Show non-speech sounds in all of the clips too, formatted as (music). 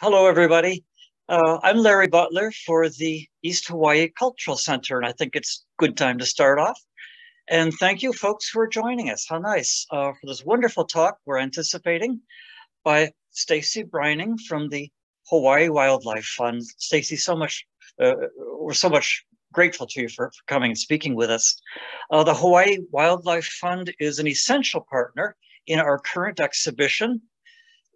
Hello, everybody. Uh, I'm Larry Butler for the East Hawaii Cultural Center, and I think it's a good time to start off. And thank you, folks, for joining us. How nice uh, for this wonderful talk we're anticipating by Stacey Breining from the Hawaii Wildlife Fund. Stacey, so much uh, we're so much grateful to you for, for coming and speaking with us. Uh, the Hawaii Wildlife Fund is an essential partner in our current exhibition,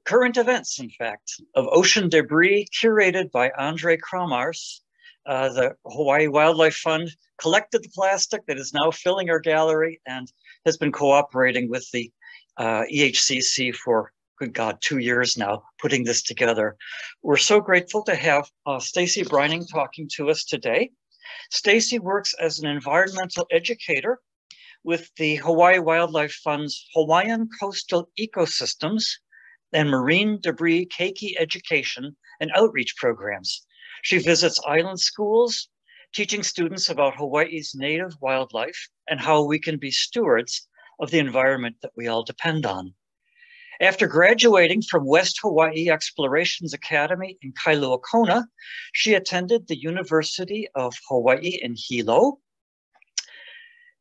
current events, in fact, of ocean debris curated by Andre Kramars. Uh, the Hawaii Wildlife Fund collected the plastic that is now filling our gallery and has been cooperating with the uh, EHCC for, good God, two years now, putting this together. We're so grateful to have uh, Stacey Breining talking to us today. Stacey works as an environmental educator with the Hawaii Wildlife Fund's Hawaiian Coastal Ecosystems and marine debris keiki education and outreach programs. She visits island schools, teaching students about Hawaii's native wildlife and how we can be stewards of the environment that we all depend on. After graduating from West Hawaii Explorations Academy in Kailua Kona, she attended the University of Hawaii in Hilo.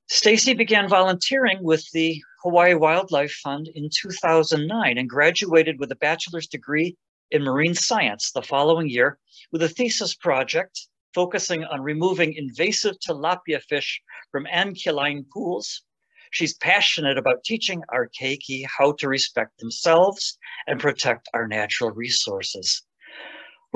Stacey began volunteering with the Hawaii Wildlife Fund in 2009 and graduated with a bachelor's degree in marine science the following year with a thesis project focusing on removing invasive tilapia fish from anchialine pools. She's passionate about teaching our keiki how to respect themselves and protect our natural resources.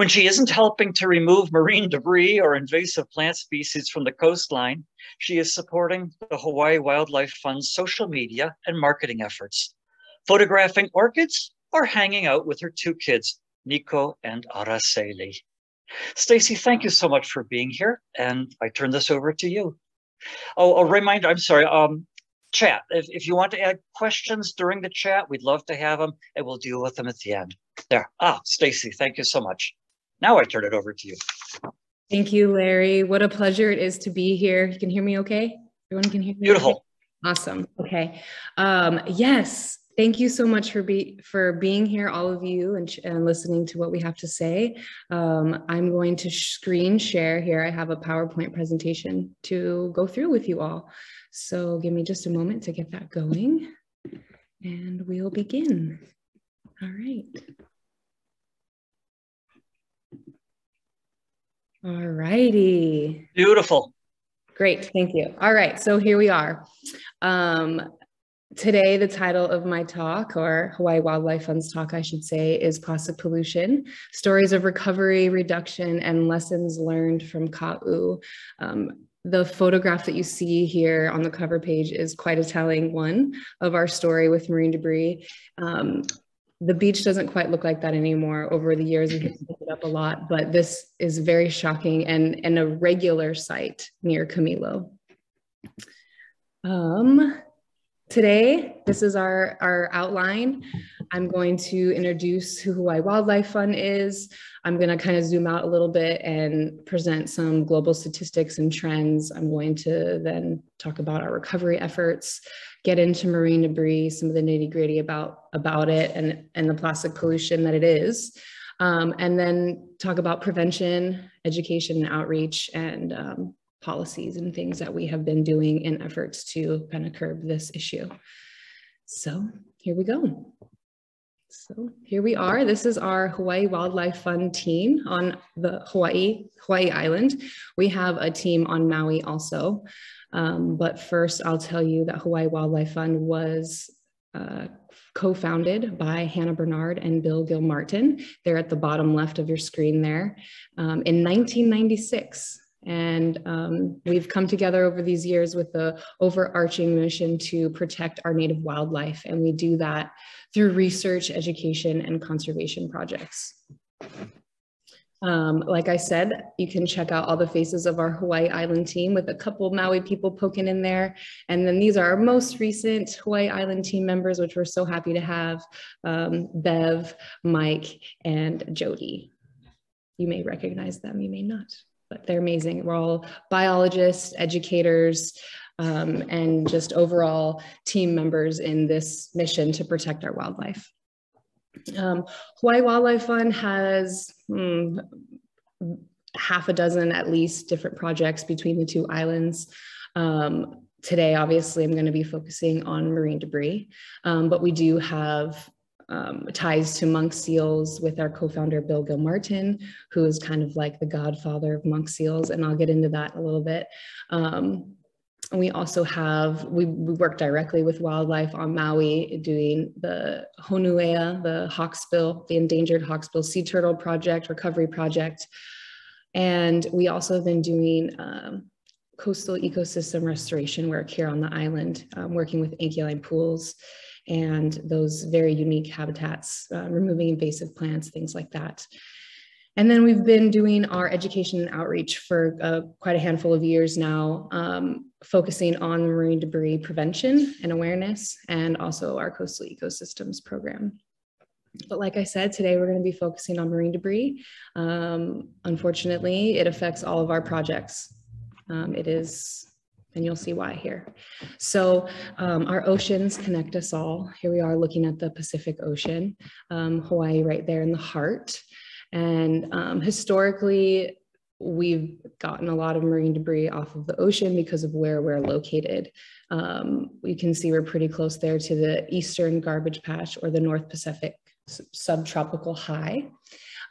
When she isn't helping to remove marine debris or invasive plant species from the coastline, she is supporting the Hawaii Wildlife Fund's social media and marketing efforts, photographing orchids or hanging out with her two kids, Nico and Araceli. Stacey, thank you so much for being here, and I turn this over to you. Oh, a reminder, I'm sorry, um, chat. If, if you want to add questions during the chat, we'd love to have them, and we'll deal with them at the end. There. Ah, Stacey, thank you so much. Now I turn it over to you. Thank you, Larry. What a pleasure it is to be here. You can hear me okay? Everyone can hear me? Beautiful. Okay? Awesome. Okay. Um, yes. Thank you so much for be for being here, all of you, and, and listening to what we have to say. Um, I'm going to screen share here. I have a PowerPoint presentation to go through with you all. So give me just a moment to get that going, and we'll begin. All right. All righty. Beautiful. Great, thank you. All right, so here we are. Um, today, the title of my talk, or Hawaii Wildlife Fund's talk, I should say, is Plastic Pollution, Stories of Recovery, Reduction, and Lessons Learned from Ka'u. Um, the photograph that you see here on the cover page is quite a telling one of our story with marine debris. Um, the beach doesn't quite look like that anymore. Over the years, we've picked it up a lot, but this is very shocking and, and a regular sight near Kamilo Um, today, this is our, our outline. I'm going to introduce who Hawaii Wildlife Fund is. I'm going to kind of zoom out a little bit and present some global statistics and trends. I'm going to then talk about our recovery efforts get into marine debris, some of the nitty gritty about, about it and, and the plastic pollution that it is. Um, and then talk about prevention, education, and outreach, and um, policies and things that we have been doing in efforts to kind of curb this issue. So here we go. So here we are. This is our Hawaii Wildlife Fund team on the Hawaii, Hawaii Island. We have a team on Maui also. Um, but first, I'll tell you that Hawaii Wildlife Fund was uh, co-founded by Hannah Bernard and Bill Gilmartin. They're at the bottom left of your screen there um, in 1996. And um, we've come together over these years with the overarching mission to protect our native wildlife. And we do that through research, education, and conservation projects. Um, like I said, you can check out all the faces of our Hawaii Island team with a couple Maui people poking in there. And then these are our most recent Hawaii Island team members, which we're so happy to have, um, Bev, Mike, and Jody. You may recognize them, you may not, they're amazing. We're all biologists, educators, um, and just overall team members in this mission to protect our wildlife. Um, Hawaii Wildlife Fund has hmm, half a dozen at least different projects between the two islands. Um, today, obviously, I'm going to be focusing on marine debris, um, but we do have um, ties to monk seals with our co-founder Bill Gilmartin, who is kind of like the godfather of monk seals, and I'll get into that a little bit. Um, we also have, we, we, work directly with wildlife on Maui doing the Honuea, the hawksbill, the endangered hawksbill sea turtle project, recovery project. And we also have been doing um, coastal ecosystem restoration work here on the island, um, working with anchialine pools and those very unique habitats, uh, removing invasive plants, things like that. And then we've been doing our education and outreach for uh, quite a handful of years now, um, focusing on marine debris prevention and awareness, and also our coastal ecosystems program. But like I said, today we're going to be focusing on marine debris. Um, unfortunately, it affects all of our projects. Um, it is and you'll see why here. So um, our oceans connect us all. Here we are looking at the Pacific Ocean, um, Hawaii right there in the heart. And um, historically, we've gotten a lot of marine debris off of the ocean because of where we're located. Um, you can see we're pretty close there to the eastern garbage patch or the North Pacific subtropical high.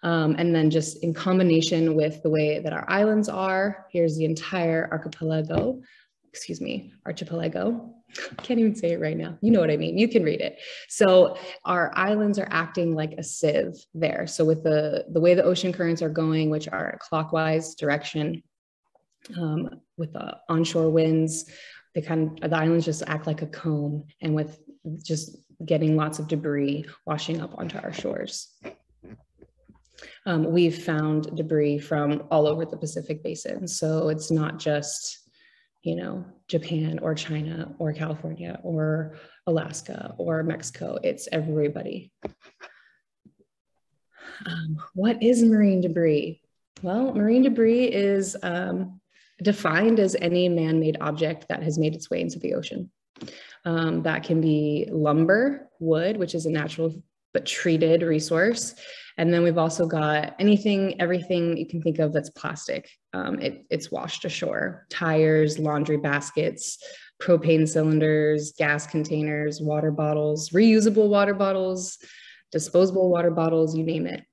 Um, and then just in combination with the way that our islands are, here's the entire archipelago excuse me, archipelago. Can't even say it right now. You know what I mean. You can read it. So our islands are acting like a sieve there. So with the the way the ocean currents are going, which are clockwise direction, um, with the onshore winds, they kind of the islands just act like a comb, and with just getting lots of debris washing up onto our shores. Um, we've found debris from all over the Pacific Basin. So it's not just you know, Japan or China or California or Alaska or Mexico. It's everybody. Um, what is marine debris? Well, marine debris is um, defined as any man-made object that has made its way into the ocean. Um, that can be lumber, wood, which is a natural but treated resource. And then we've also got anything, everything you can think of that's plastic. Um, it, it's washed ashore, tires, laundry baskets, propane cylinders, gas containers, water bottles, reusable water bottles, disposable water bottles, you name it.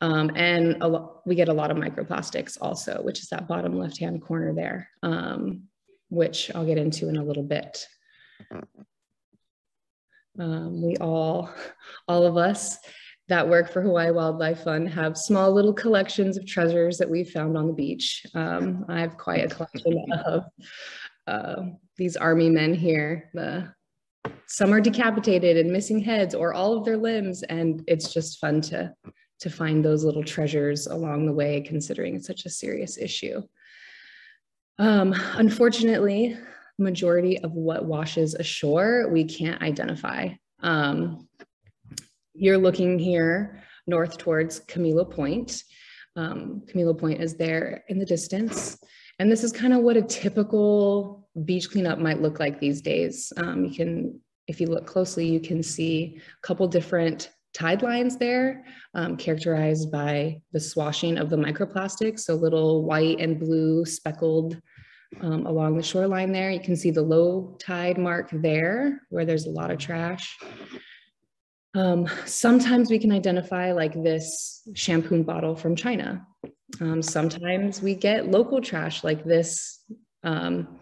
Um, and we get a lot of microplastics also, which is that bottom left-hand corner there, um, which I'll get into in a little bit. Um, we all, (laughs) all of us that work for Hawaii Wildlife Fund have small little collections of treasures that we've found on the beach. Um, I have quite a collection (laughs) of uh, these army men here. The, some are decapitated and missing heads or all of their limbs, and it's just fun to, to find those little treasures along the way, considering it's such a serious issue. Um, unfortunately, majority of what washes ashore we can't identify. Um, you're looking here north towards Kamilo Point. Um, Kamilo Point is there in the distance. And this is kind of what a typical beach cleanup might look like these days. Um, you can, if you look closely, you can see a couple different tide lines there, um, characterized by the swashing of the microplastics. So little white and blue speckled um, along the shoreline there. You can see the low tide mark there where there's a lot of trash. Um, sometimes we can identify like this shampoo bottle from China. Um, sometimes we get local trash like this, um,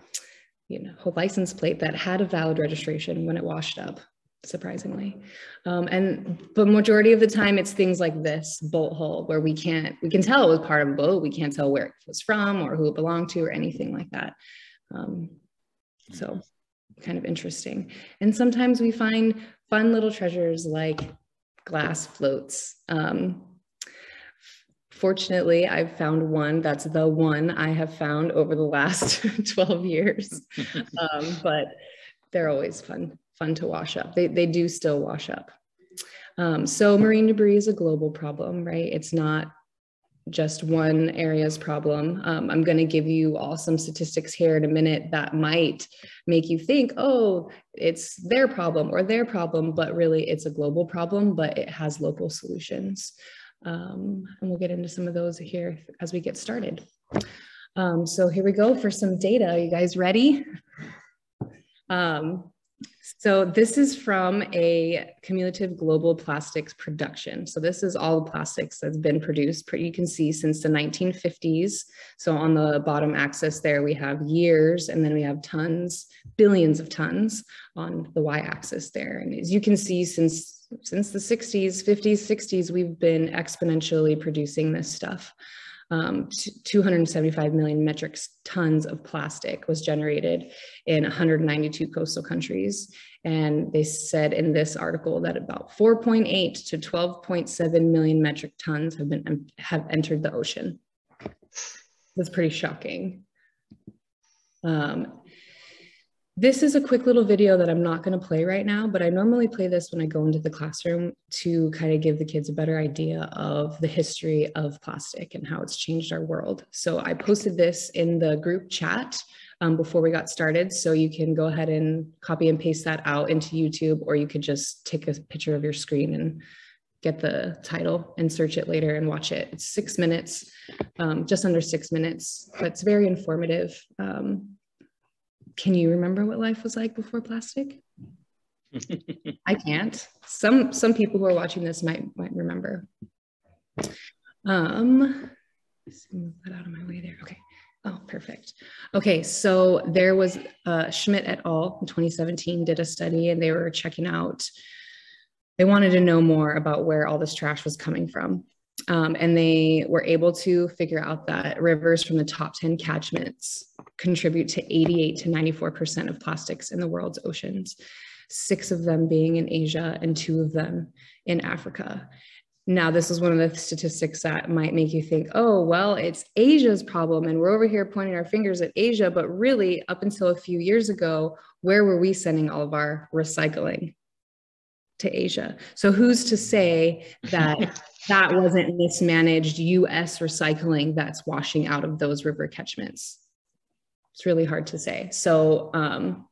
you know, license plate that had a valid registration when it washed up surprisingly. Um, and the majority of the time it's things like this bolt hole where we can't, we can tell it was part of a boat. We can't tell where it was from or who it belonged to or anything like that. Um, so kind of interesting. And sometimes we find fun little treasures like glass floats. Um, fortunately, I've found one that's the one I have found over the last (laughs) 12 years, (laughs) um, but they're always fun fun to wash up. They, they do still wash up. Um, so marine debris is a global problem, right? It's not just one area's problem. Um, I'm going to give you all some statistics here in a minute that might make you think, oh, it's their problem or their problem, but really it's a global problem, but it has local solutions. Um, and we'll get into some of those here as we get started. Um, so here we go for some data. Are you guys ready? Um, so this is from a cumulative global plastics production. So this is all the plastics that's been produced, you can see since the 1950s. So on the bottom axis there, we have years and then we have tons, billions of tons on the y-axis there. And as you can see, since, since the 60s, 50s, 60s, we've been exponentially producing this stuff um, 275 million metric tons of plastic was generated in 192 coastal countries. And they said in this article that about 4.8 to 12.7 million metric tons have been have entered the ocean. That's pretty shocking. Um, this is a quick little video that I'm not going to play right now, but I normally play this when I go into the classroom to kind of give the kids a better idea of the history of plastic and how it's changed our world. So I posted this in the group chat um, before we got started. So you can go ahead and copy and paste that out into YouTube, or you could just take a picture of your screen and get the title and search it later and watch it. It's six minutes, um, just under six minutes, but it's very informative. Um, can you remember what life was like before plastic? (laughs) I can't. Some some people who are watching this might might remember. Um, move that out of my way there. Okay. Oh, perfect. Okay, so there was uh, Schmidt et al. in 2017 did a study, and they were checking out. They wanted to know more about where all this trash was coming from. Um, and they were able to figure out that rivers from the top 10 catchments contribute to 88 to 94% of plastics in the world's oceans, six of them being in Asia and two of them in Africa. Now, this is one of the statistics that might make you think, oh, well, it's Asia's problem. And we're over here pointing our fingers at Asia. But really, up until a few years ago, where were we sending all of our recycling? To Asia. So, who's to say that (laughs) that wasn't mismanaged US recycling that's washing out of those river catchments. It's really hard to say. So um,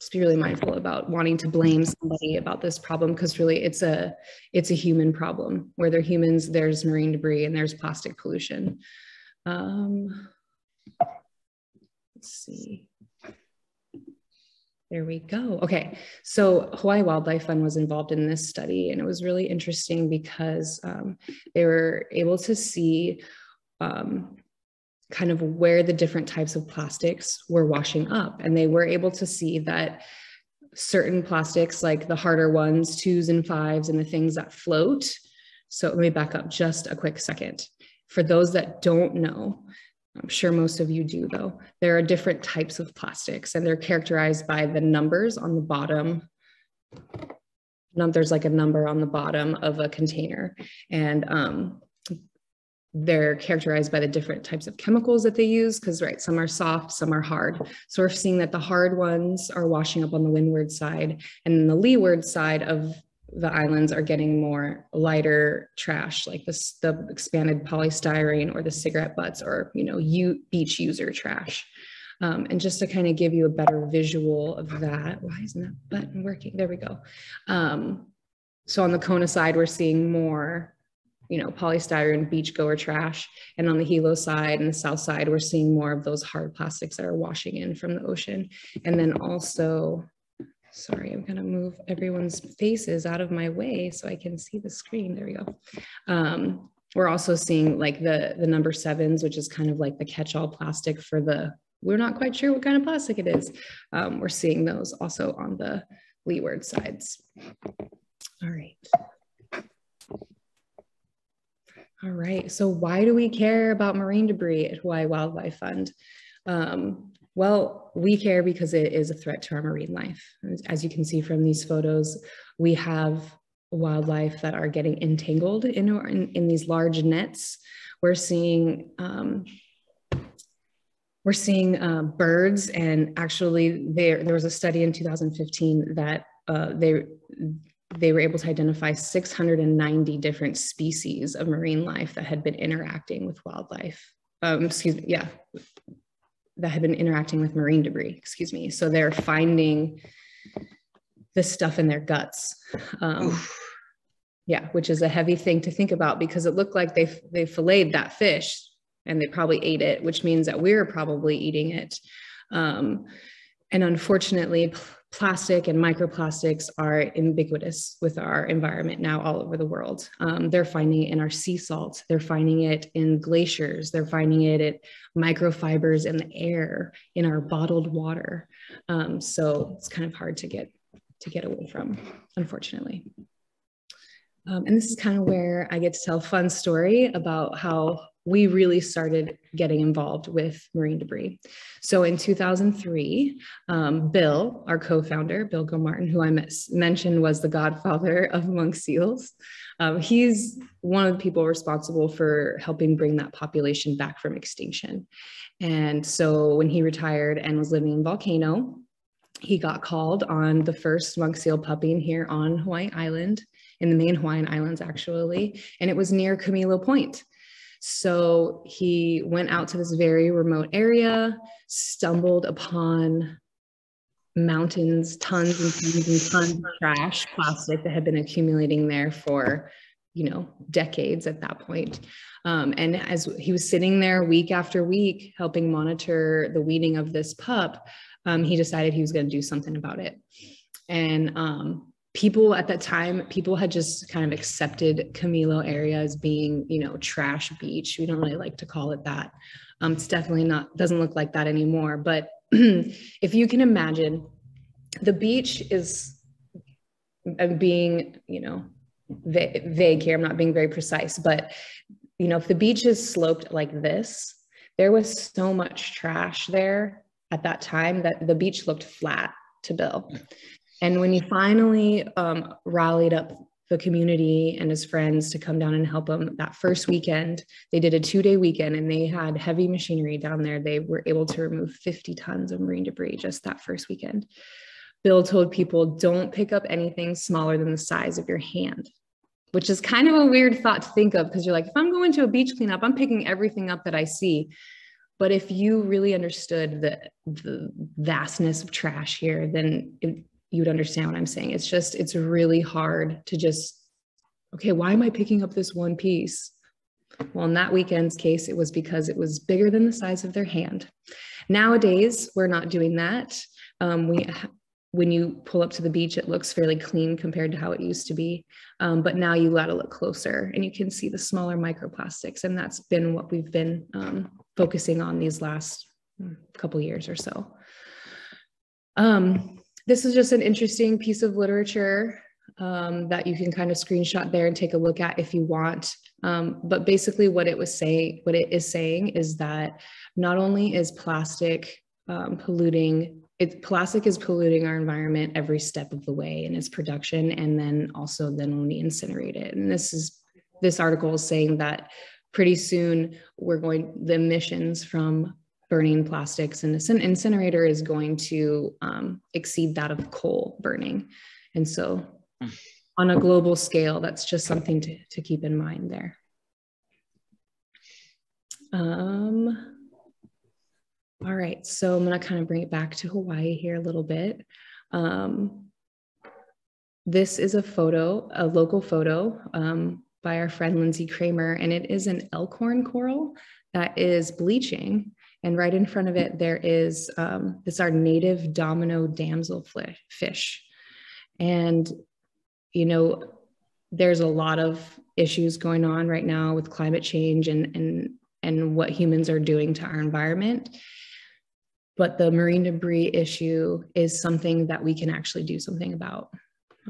just be really mindful about wanting to blame somebody about this problem because really it's a it's a human problem. Where there are humans, there's marine debris and there's plastic pollution. Um, let's see. There we go. Okay, so Hawaii Wildlife Fund was involved in this study, and it was really interesting because um, they were able to see um, kind of where the different types of plastics were washing up, and they were able to see that certain plastics, like the harder ones, twos and fives, and the things that float. So let me back up just a quick second. For those that don't know, I'm sure most of you do though. There are different types of plastics and they're characterized by the numbers on the bottom. There's like a number on the bottom of a container and um, they're characterized by the different types of chemicals that they use because right some are soft some are hard so we're seeing that the hard ones are washing up on the windward side and then the leeward side of the islands are getting more lighter trash like this the expanded polystyrene or the cigarette butts or you know you beach user trash. Um, and just to kind of give you a better visual of that why isn't that button working? There we go. Um, so on the kona side we're seeing more you know polystyrene beach goer trash. And on the hilo side and the south side we're seeing more of those hard plastics that are washing in from the ocean. And then also Sorry, I'm gonna move everyone's faces out of my way so I can see the screen. There we go. Um, we're also seeing like the, the number sevens, which is kind of like the catch-all plastic for the, we're not quite sure what kind of plastic it is. Um, we're seeing those also on the leeward sides. All right. All right, so why do we care about marine debris at Hawaii Wildlife Fund? Um, well, we care because it is a threat to our marine life. As you can see from these photos, we have wildlife that are getting entangled in, in, in these large nets. We're seeing um, we're seeing uh, birds, and actually, there there was a study in 2015 that uh, they they were able to identify 690 different species of marine life that had been interacting with wildlife. Um, excuse me, yeah, that had been interacting with marine debris, excuse me. So they're finding this stuff in their guts. Um, yeah, which is a heavy thing to think about because it looked like they, they filleted that fish and they probably ate it, which means that we're probably eating it. Um, and unfortunately, plastic and microplastics are ubiquitous with our environment now all over the world. Um, they're finding it in our sea salt, they're finding it in glaciers, they're finding it at microfibers in the air, in our bottled water. Um, so it's kind of hard to get to get away from, unfortunately. Um, and this is kind of where I get to tell a fun story about how we really started getting involved with marine debris. So in 2003, um, Bill, our co-founder, Bill Gilmartin, who I mentioned was the godfather (laughs) of monk seals, um, he's one of the people responsible for helping bring that population back from extinction. And so when he retired and was living in Volcano, he got called on the first monk seal pupping here on Hawaii Island, in the main Hawaiian Islands, actually, and it was near Kamilo Point. So he went out to this very remote area, stumbled upon mountains, tons and tons and tons of trash, plastic that had been accumulating there for, you know, decades at that point. Um, and as he was sitting there week after week, helping monitor the weeding of this pup, um, he decided he was going to do something about it. And um, people at that time, people had just kind of accepted Kamilo area as being, you know, trash beach. We don't really like to call it that. Um, it's definitely not, doesn't look like that anymore. But (clears throat) if you can imagine, the beach is uh, being, you know, vague here. I'm not being very precise, but you know, if the beach is sloped like this, there was so much trash there at that time that the beach looked flat to Bill. And when he finally um, rallied up the community and his friends to come down and help him that first weekend, they did a two day weekend and they had heavy machinery down there. They were able to remove 50 tons of marine debris just that first weekend. Bill told people don't pick up anything smaller than the size of your hand, which is kind of a weird thought to think of because you're like, if I'm going to a beach cleanup, I'm picking everything up that I see. But if you really understood the, the vastness of trash here, then it, you would understand what I'm saying. It's just, it's really hard to just, okay, why am I picking up this one piece? Well, in that weekend's case, it was because it was bigger than the size of their hand. Nowadays, we're not doing that. Um, we, when you pull up to the beach, it looks fairly clean compared to how it used to be. Um, but now you got to look closer and you can see the smaller microplastics. And that's been what we've been um, focusing on these last hmm, couple years or so. Um, this is just an interesting piece of literature um, that you can kind of screenshot there and take a look at if you want. Um, but basically what it was saying, what it is saying is that not only is plastic um, polluting, it, plastic is polluting our environment every step of the way in its production and then also then when we incinerate it. And this is, this article is saying that pretty soon we're going, the emissions from burning plastics and an incinerator is going to um, exceed that of coal burning. And so hmm. on a global scale, that's just something to, to keep in mind there. Um, all right, so I'm gonna kind of bring it back to Hawaii here a little bit. Um, this is a photo, a local photo um, by our friend Lindsay Kramer, and it is an elkhorn coral that is bleaching and right in front of it, there is um, this our native domino damsel fish. And, you know, there's a lot of issues going on right now with climate change and, and, and what humans are doing to our environment. But the marine debris issue is something that we can actually do something about,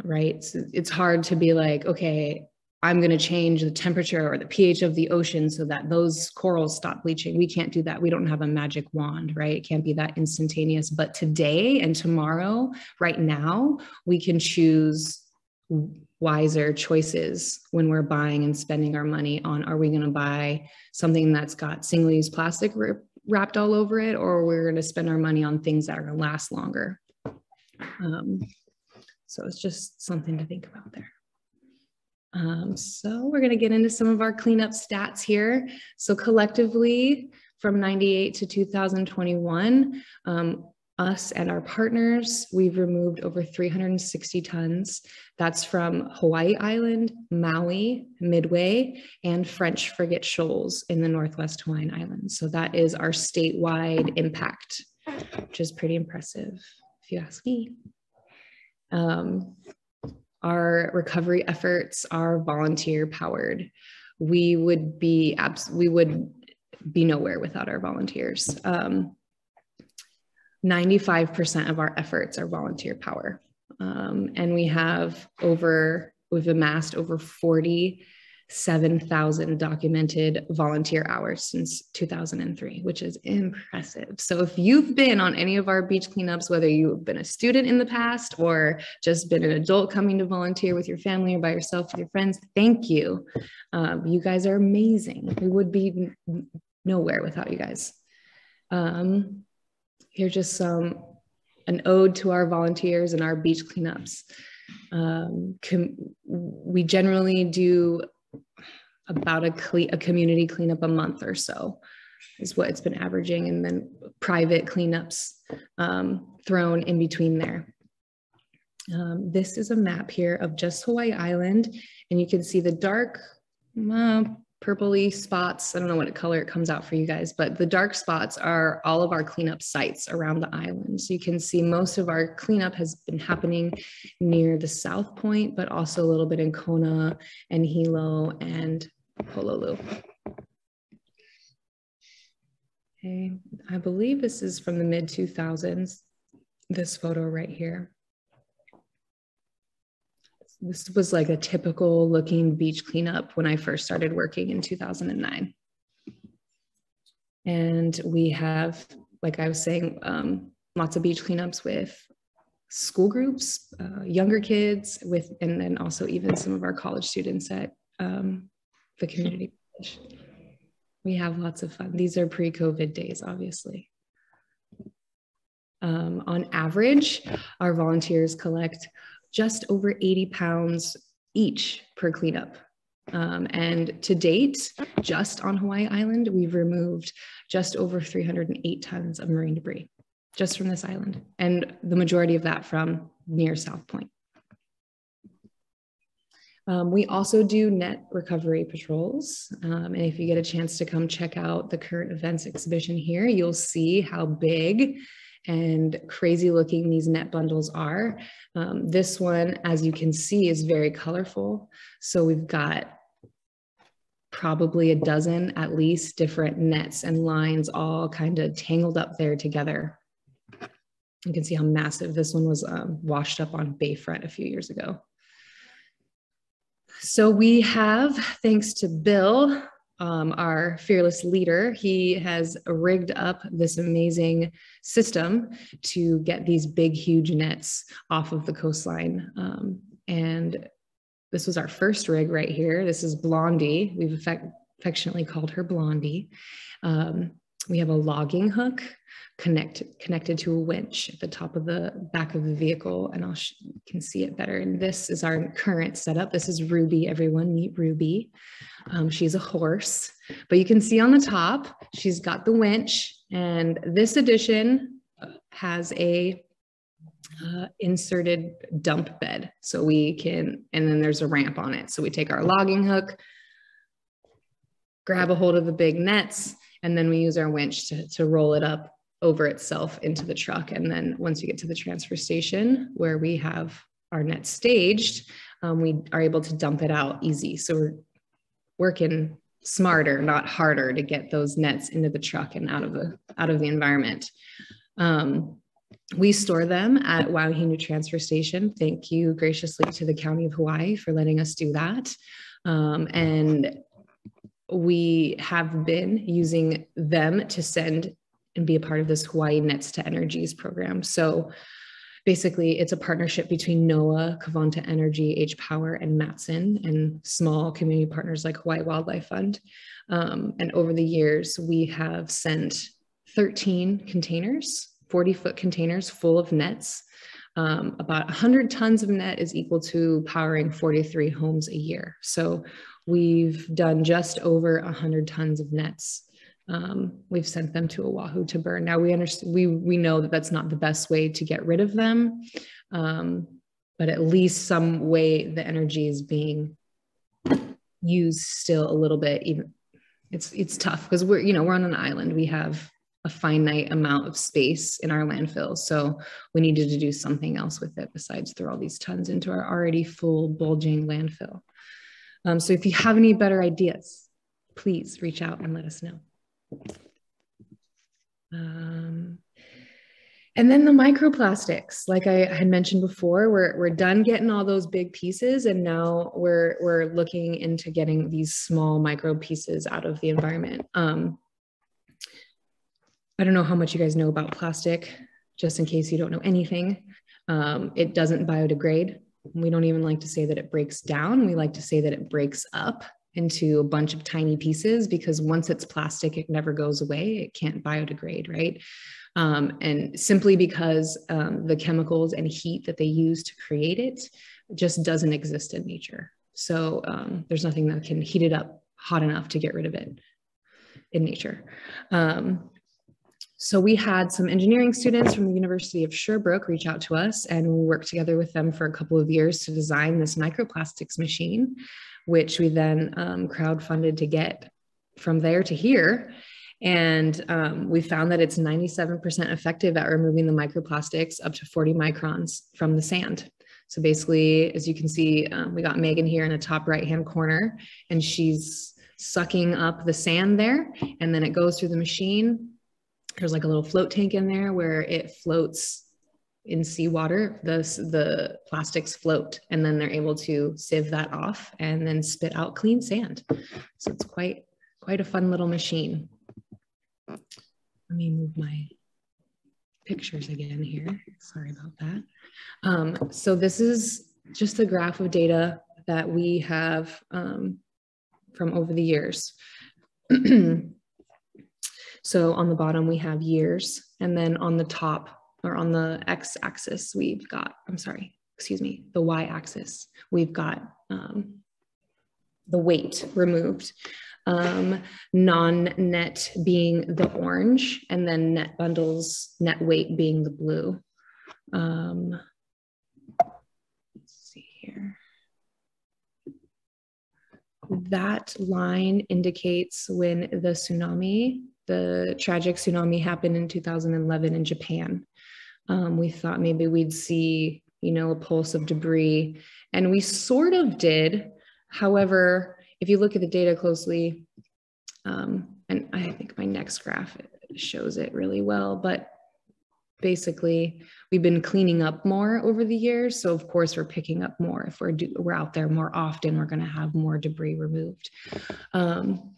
right? So it's hard to be like, okay, I'm going to change the temperature or the pH of the ocean so that those corals stop bleaching. We can't do that. We don't have a magic wand, right? It can't be that instantaneous. But today and tomorrow, right now, we can choose wiser choices when we're buying and spending our money on are we going to buy something that's got single use plastic wrapped all over it, or we're going to spend our money on things that are going to last longer. Um, So it's just something to think about there. Um, so we're going to get into some of our cleanup stats here. So collectively, from 98 to 2021, um, us and our partners, we've removed over 360 tons. That's from Hawaii Island, Maui, Midway, and French Frigate Shoals in the Northwest Hawaiian Islands. So that is our statewide impact, which is pretty impressive, if you ask me. Um, our recovery efforts are volunteer powered. We would be abs- we would be nowhere without our volunteers. Um, 95% of our efforts are volunteer power. Um, and we have over, we've amassed over 47,000 documented volunteer hours since 2003, which is impressive. So if you've been on any of our beach cleanups, whether you've been a student in the past or just been an adult coming to volunteer with your family or by yourself with your friends, thank you. Um, you guys are amazing. We would be nowhere without you guys. Um, here's just some an ode to our volunteers and our beach cleanups. Um, we generally do about a, cle- a community cleanup a month or so is what it's been averaging and then private cleanups um, thrown in between there. Um, this is a map here of just Hawaii Island and you can see the dark uh, purpley spots. I don't know what color it comes out for you guys, but the dark spots are all of our cleanup sites around the island. So you can see most of our cleanup has been happening near the south point, but also a little bit in Kona and Hilo and Pololu. Okay, I believe this is from the mid 2000s, this photo right here this was like a typical looking beach cleanup when I first started working in 2009. And we have, like I was saying, um, lots of beach cleanups with school groups, uh, younger kids, with, and then also even some of our college students at um, the community college. We have lots of fun. These are pre-COVID days, obviously. Um, on average, our volunteers collect just over 80 pounds each per cleanup. Um, and to date, just on Hawaii Island, we've removed just over 308 tons of marine debris just from this island, and the majority of that from near South Point. Um, we also do net recovery patrols. Um, and if you get a chance to come check out the current events exhibition here, you'll see how big and crazy looking these net bundles are. Um, this one, as you can see, is very colorful. So we've got probably a dozen at least different nets and lines all kind of tangled up there together. You can see how massive this one was um, washed up on Bayfront a few years ago. So we have, thanks to Bill, um, our fearless leader, he has rigged up this amazing system to get these big, huge nets off of the coastline. Um, and this was our first rig right here. This is Blondie. We've affectionately called her Blondie. Um, we have a logging hook connect, connected to a winch at the top of the back of the vehicle, and I'll can see it better. And this is our current setup. This is Ruby, everyone, meet Ruby. Um, she's a horse, but you can see on the top, she's got the winch, and this edition has a uh, inserted dump bed. So we can, and then there's a ramp on it. So we take our logging hook, grab a hold of the big nets, and then we use our winch to, to roll it up over itself into the truck. And then once we get to the transfer station where we have our net staged, um, we are able to dump it out easy. So we're working smarter, not harder to get those nets into the truck and out of the out of the environment. Um, we store them at Waiohinu Transfer Station. Thank you graciously to the County of Hawaii for letting us do that. Um, and we have been using them to send and be a part of this Hawaii Nets to Energies program. So basically, it's a partnership between NOAA, Covanta Energy, H Power, and Matson, and small community partners like Hawaii Wildlife Fund. Um, and over the years, we have sent 13 containers, 40 foot containers full of nets Um, about 100 tons of net is equal to powering 43 homes a year. So we've done just over 100 tons of nets. Um, we've sent them to Oahu to burn. Now we understand, we, we know that that's not the best way to get rid of them, um, but at least some way the energy is being used still a little bit. Even it's it's tough because we're you know we're on an island. We have a finite amount of space in our landfill. So we needed to do something else with it besides throw all these tons into our already full bulging landfill. Um, so if you have any better ideas, please reach out and let us know. Um, and then the microplastics, like I had mentioned before, we're, we're done getting all those big pieces and now we're, we're looking into getting these small micro pieces out of the environment. Um, I don't know how much you guys know about plastic, just in case you don't know anything. Um, it doesn't biodegrade. We don't even like to say that it breaks down. We like to say that it breaks up into a bunch of tiny pieces because once it's plastic, it never goes away. It can't biodegrade, right? Um, and simply because um, the chemicals and heat that they use to create it just doesn't exist in nature. So um, there's nothing that can heat it up hot enough to get rid of it in nature. Um, so we had some engineering students from the University of Sherbrooke reach out to us and we worked together with them for a couple of years to design this microplastics machine, which we then um, crowdfunded to get from there to here. And um, we found that it's 97% effective at removing the microplastics up to 40 microns from the sand. So basically, as you can see, um, we got Megan here in the top right-hand corner and she's sucking up the sand there and then it goes through the machine there's like a little float tank in there where it floats in seawater, the, the plastics float and then they're able to sieve that off and then spit out clean sand. So it's quite, quite a fun little machine. Let me move my pictures again here. Sorry about that. Um, so this is just a graph of data that we have um, from over the years. (clears throat) So on the bottom, we have years. And then on the top or on the X axis, we've got, I'm sorry, excuse me, the Y axis, we've got um, the weight removed. Um, non-net being the orange and then net bundles, net weight being the blue. Um, let's see here. That line indicates when the tsunami the tragic tsunami happened in 2011 in Japan. Um, we thought maybe we'd see, you know, a pulse of debris, and we sort of did. However, if you look at the data closely, um, and I think my next graph shows it really well, but basically we've been cleaning up more over the years so of course we're picking up more if we're do, we're out there more often we're going to have more debris removed um,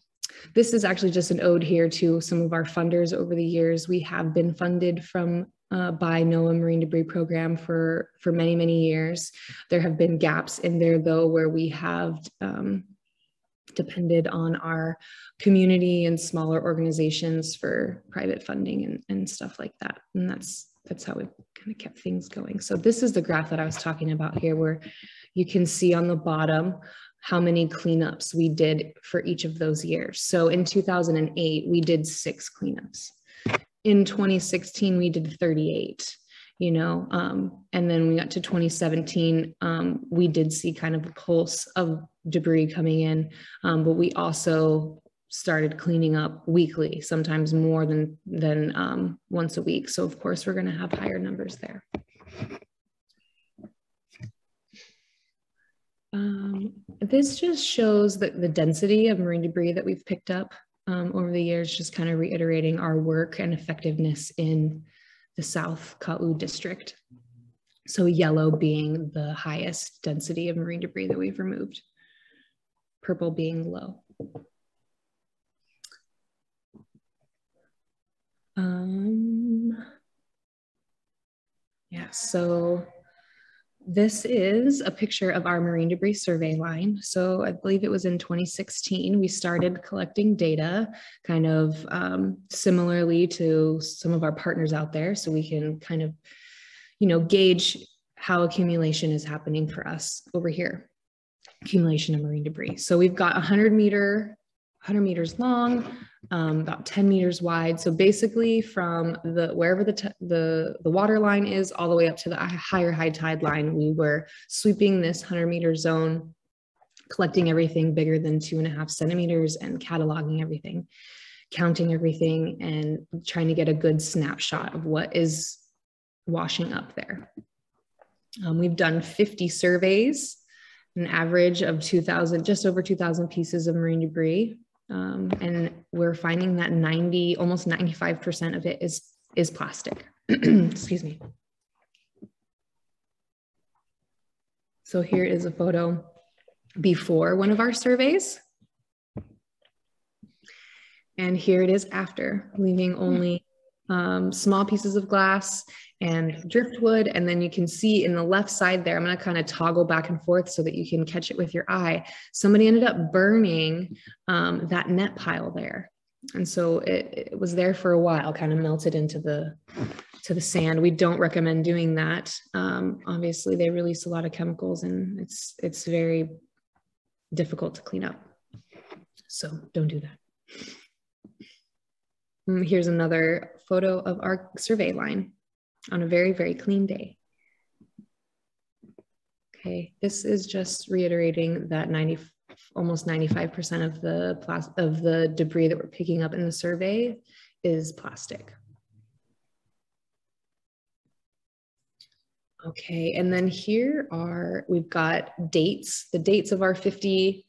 this is actually just an ode here to some of our funders over the years. We have been funded from uh, by NOAA Marine Debris Program for, for many, many years. There have been gaps in there though where we have um, depended on our community and smaller organizations for private funding and, and stuff like that. And that's that's how we kind of kept things going. So this is the graph that I was talking about here where you can see on the bottom how many cleanups we did for each of those years. So in 2008, we did six cleanups. In 2016, we did 38, you know, um, and then we got to 2017, um, we did see kind of a pulse of debris coming in, um, but we also started cleaning up weekly, sometimes more than, than um, once a week. So of course, we're gonna have higher numbers there. Um, this just shows that the density of marine debris that we've picked up um, over the years, just kind of reiterating our work and effectiveness in the South Ka'u district. So yellow being the highest density of marine debris that we've removed, purple being low. Um, yeah, so this is a picture of our marine debris survey line. So I believe it was in 2016, we started collecting data kind of um, similarly to some of our partners out there. So we can kind of you know, gauge how accumulation is happening for us over here, accumulation of marine debris. So we've got 100 meter, 100 meters long, um, about 10 meters wide. So basically from the wherever the, the, the water line is all the way up to the higher high tide line, we were sweeping this 100 meter zone, collecting everything bigger than two and a half centimeters and cataloging everything, counting everything and trying to get a good snapshot of what is washing up there. Um, we've done 50 surveys, an average of 2,000, just over 2,000 pieces of marine debris. Um, and we're finding that 90, almost 95% of it is, is plastic. (clears throat) Excuse me. So here is a photo before one of our surveys. And here it is after, leaving only um, small pieces of glass and driftwood. And then you can see in the left side there, I'm going to kind of toggle back and forth so that you can catch it with your eye. Somebody ended up burning um, that net pile there. And so it, it was there for a while, kind of melted into the to the sand. We don't recommend doing that. Um, obviously, they release a lot of chemicals, and it's it's very difficult to clean up. So don't do that. Mm, here's another photo of our survey line on a very, very clean day. Okay, this is just reiterating that 90, almost 95% of the of the debris that we're picking up in the survey is plastic. Okay, and then here are, we've got dates, the dates of our 50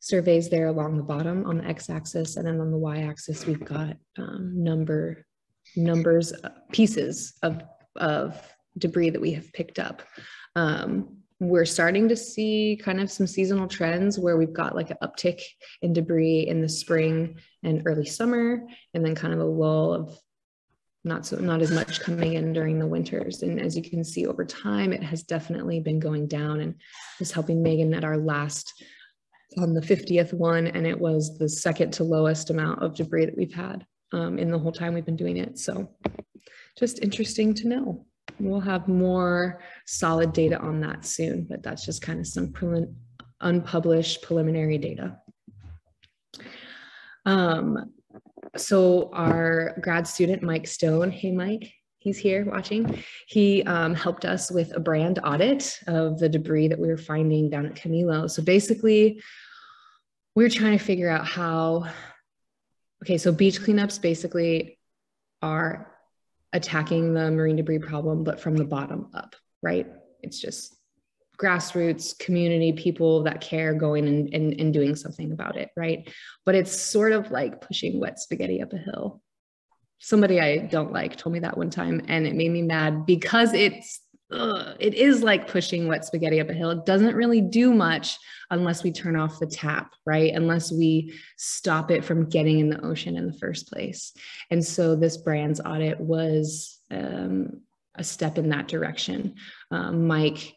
surveys there along the bottom on the x-axis, and then on the y-axis, we've got um, number numbers, uh, pieces of, of debris that we have picked up. Um, we're starting to see kind of some seasonal trends where we've got like an uptick in debris in the spring and early summer, and then kind of a lull of not so not as much coming in during the winters. And as you can see over time, it has definitely been going down and was helping Megan at our last on the 50th one, and it was the second to lowest amount of debris that we've had um, in the whole time we've been doing it. So just interesting to know. We'll have more solid data on that soon, but that's just kind of some prelim unpublished preliminary data. Um, so our grad student, Mike Stone, hey Mike, he's here watching. He um, helped us with a brand audit of the debris that we were finding down at Kamilo. So basically, we we're trying to figure out how okay, so beach cleanups basically are attacking the marine debris problem, but from the bottom up, right? It's just grassroots community people that care going and, and, and doing something about it, right? But it's sort of like pushing wet spaghetti up a hill. Somebody I don't like told me that one time, and it made me mad because it's it is like pushing wet spaghetti up a hill. It doesn't really do much unless we turn off the tap, right? Unless we stop it from getting in the ocean in the first place. And so this brands audit was um, a step in that direction. Um, Mike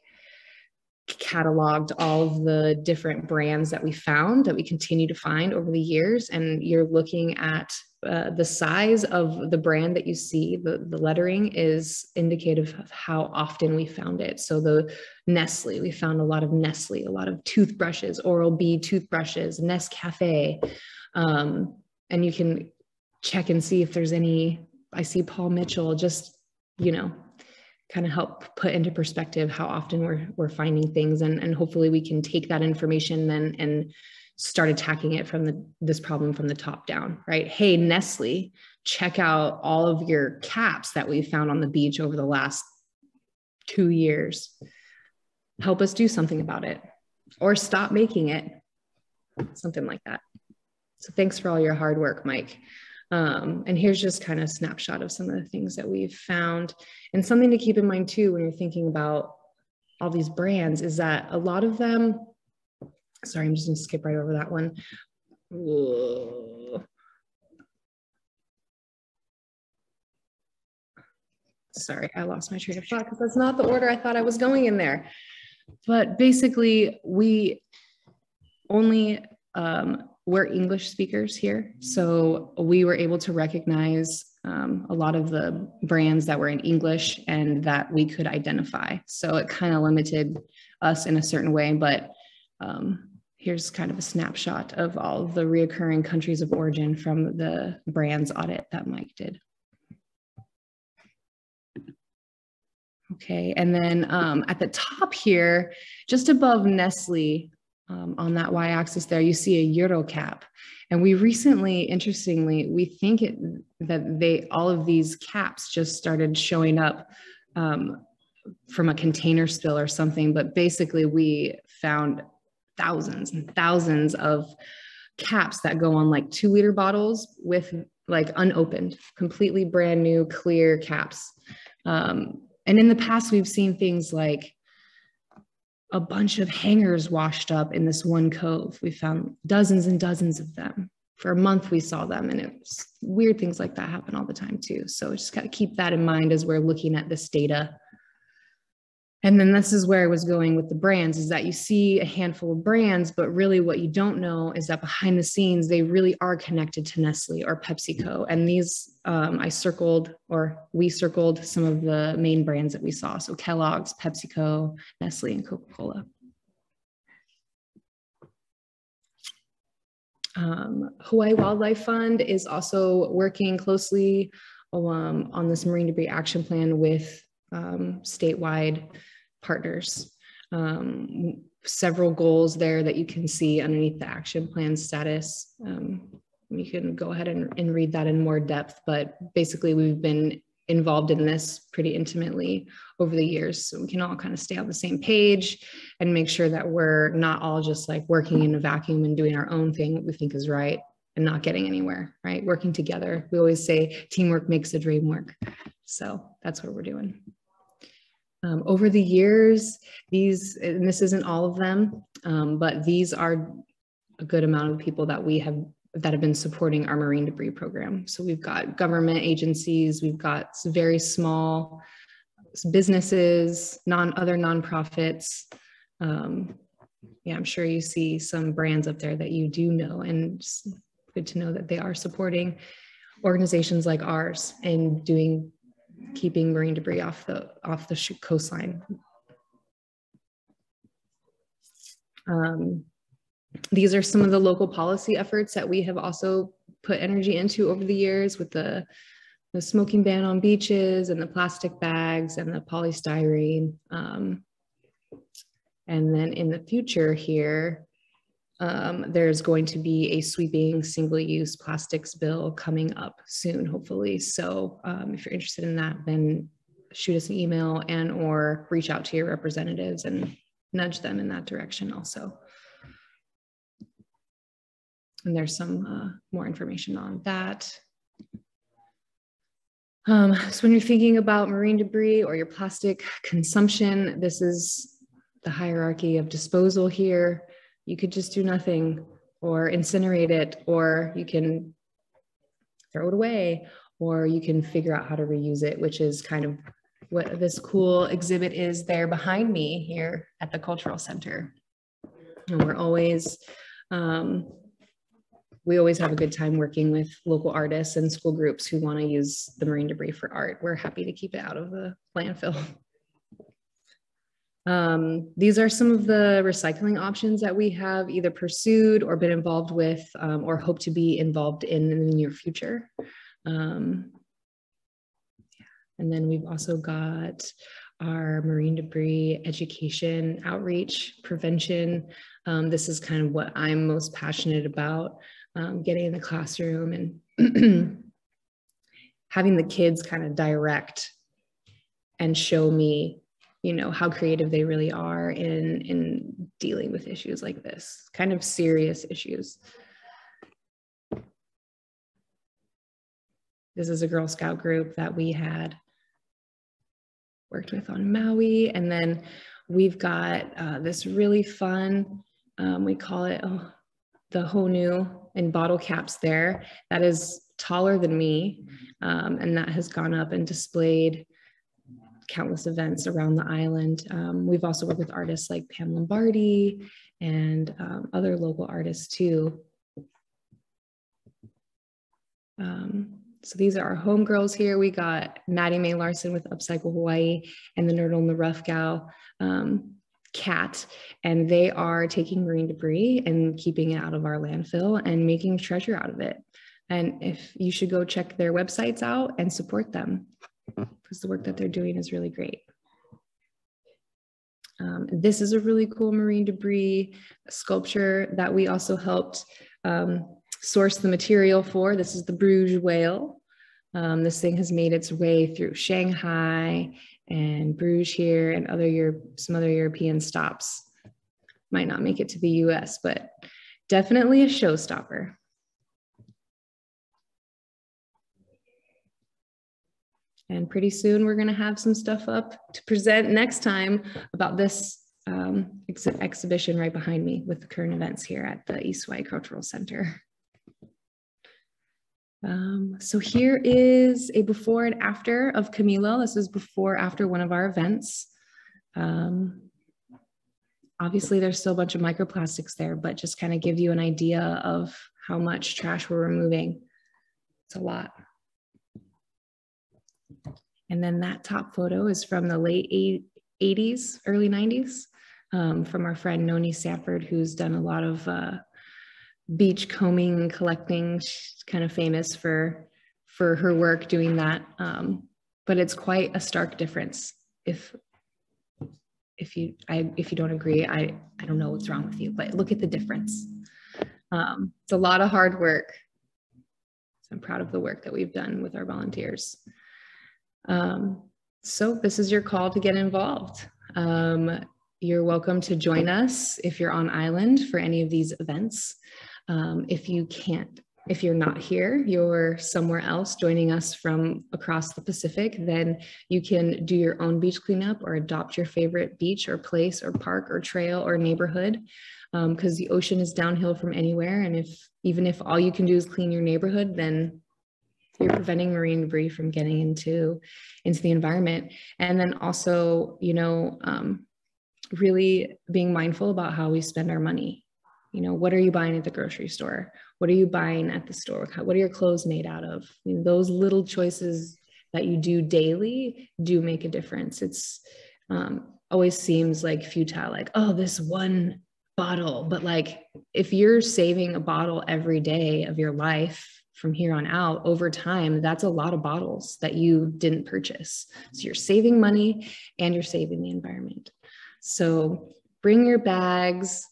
cataloged all of the different brands that we found that we continue to find over the years and you're looking at uh, the size of the brand that you see, the, the lettering is indicative of how often we found it. So the Nestle, we found a lot of Nestle, a lot of toothbrushes, Oral-B toothbrushes, Nescafe. Um, and you can check and see if there's any, I see Paul Mitchell, just, you know, kind of help put into perspective how often we're, we're finding things. And, and hopefully we can take that information then and start attacking it from the, this problem from the top down, right? Hey, Nestle, check out all of your caps that we found on the beach over the last two years. Help us do something about it or stop making it, something like that. So thanks for all your hard work, Mike. Um, and here's just kind of a snapshot of some of the things that we've found. And something to keep in mind too when you're thinking about all these brands is that a lot of them Sorry, I'm just gonna skip right over that one. Sorry, I lost my train of thought because that's not the order I thought I was going in there. But basically, we only um, we're English speakers here, so we were able to recognize um, a lot of the brands that were in English and that we could identify. So it kind of limited us in a certain way, but um, here's kind of a snapshot of all the reoccurring countries of origin from the brands audit that Mike did. Okay, and then um, at the top here, just above Nestle, um, on that y-axis there, you see a Euro cap. And we recently, interestingly, we think it, that they all of these caps just started showing up um, from a container spill or something. But basically, we found thousands and thousands of caps that go on like two liter bottles with like unopened, completely brand new, clear caps. Um, and in the past, we've seen things like a bunch of hangers washed up in this one cove. We found dozens and dozens of them. For a month, we saw them, and it was weird things like that happen all the time, too. So, just got to keep that in mind as we're looking at this data and then this is where I was going with the brands is that you see a handful of brands, but really what you don't know is that behind the scenes, they really are connected to Nestle or PepsiCo. And these, um, I circled or we circled some of the main brands that we saw. So Kellogg's, PepsiCo, Nestle, and Coca Cola. Um, Hawaii Wildlife Fund is also working closely um, on this marine debris action plan with um, statewide partners. Um, several goals there that you can see underneath the action plan status. Um, you can go ahead and, and read that in more depth, but basically we've been involved in this pretty intimately over the years. So we can all kind of stay on the same page and make sure that we're not all just like working in a vacuum and doing our own thing, what we think is right and not getting anywhere, right? Working together. We always say teamwork makes the dream work. So that's what we're doing. Um, over the years, these, and this isn't all of them, um, but these are a good amount of people that we have that have been supporting our marine debris program. So we've got government agencies, we've got very small businesses, non other nonprofits. Um, yeah, I'm sure you see some brands up there that you do know, and good to know that they are supporting organizations like ours and doing keeping marine debris off the off the coastline. Um, these are some of the local policy efforts that we have also put energy into over the years with the, the smoking ban on beaches and the plastic bags and the polystyrene. Um, and then in the future here, um, there's going to be a sweeping single-use plastics bill coming up soon, hopefully. So um, if you're interested in that, then shoot us an email and or reach out to your representatives and nudge them in that direction also. And there's some uh, more information on that. Um, so when you're thinking about marine debris or your plastic consumption, this is the hierarchy of disposal here you could just do nothing or incinerate it, or you can throw it away, or you can figure out how to reuse it, which is kind of what this cool exhibit is there behind me here at the Cultural Center. And we're always, um, we always have a good time working with local artists and school groups who want to use the marine debris for art. We're happy to keep it out of the landfill. (laughs) Um, these are some of the recycling options that we have either pursued or been involved with um, or hope to be involved in in the near future. Um, and then we've also got our marine debris education, outreach, prevention. Um, this is kind of what I'm most passionate about, um, getting in the classroom and (clears throat) having the kids kind of direct and show me you know how creative they really are in in dealing with issues like this kind of serious issues. This is a girl scout group that we had worked with on maui and then we've got uh, this really fun um, we call it oh, the honu in bottle caps there that is taller than me um, and that has gone up and displayed countless events around the island. Um, we've also worked with artists like Pam Lombardi and um, other local artists too. Um, so these are our homegirls here. We got Maddie Mae Larson with Upcycle Hawaii and the Nerdle and the Rough Gal um, cat, and they are taking marine debris and keeping it out of our landfill and making treasure out of it. And if you should go check their websites out and support them because the work that they're doing is really great. Um, this is a really cool marine debris sculpture that we also helped um, source the material for. This is the Bruges whale. Um, this thing has made its way through Shanghai and Bruges here and other Europe, some other European stops. Might not make it to the US, but definitely a showstopper. And pretty soon we're going to have some stuff up to present next time about this um, ex exhibition right behind me with the current events here at the East Hawaii Cultural Center. Um, so here is a before and after of Kamilo. This is before after one of our events. Um, obviously there's still a bunch of microplastics there, but just kind of give you an idea of how much trash we're removing. It's a lot. And then that top photo is from the late 80s, early 90s, um, from our friend Noni Sanford, who's done a lot of uh, beach combing and collecting. She's kind of famous for, for her work doing that. Um, but it's quite a stark difference. If, if you, I, if you don't agree, I, I don't know what's wrong with you, but look at the difference. Um, it's a lot of hard work. So I'm proud of the work that we've done with our volunteers. Um, so this is your call to get involved. Um, you're welcome to join us if you're on island for any of these events. Um, if you can't, if you're not here, you're somewhere else joining us from across the Pacific, then you can do your own beach cleanup or adopt your favorite beach or place or park or trail or neighborhood because um, the ocean is downhill from anywhere. And if even if all you can do is clean your neighborhood, then you're preventing marine debris from getting into into the environment. And then also you know um, really being mindful about how we spend our money. You know what are you buying at the grocery store? What are you buying at the store? What are your clothes made out of? I mean, those little choices that you do daily do make a difference. It's um, always seems like futile like oh this one bottle. But like if you're saving a bottle every day of your life from here on out over time that's a lot of bottles that you didn't purchase. So you're saving money and you're saving the environment. So bring your bags